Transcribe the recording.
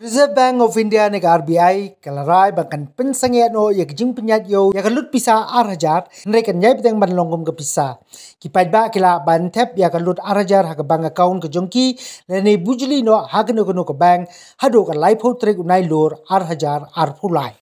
Reserve Bank of India nek RBI kalarai bahkan pensangya no ya jing penyat yo ya kalut pisa arhajar nre kan nyai peteng ban longgom ke pisa. Kipai ba kila ban tap ya kalut arhajar ha bank account ke jongki lene bujli no ha ke no ke bank hado ka life ho trek unai lor arhajar arpulai.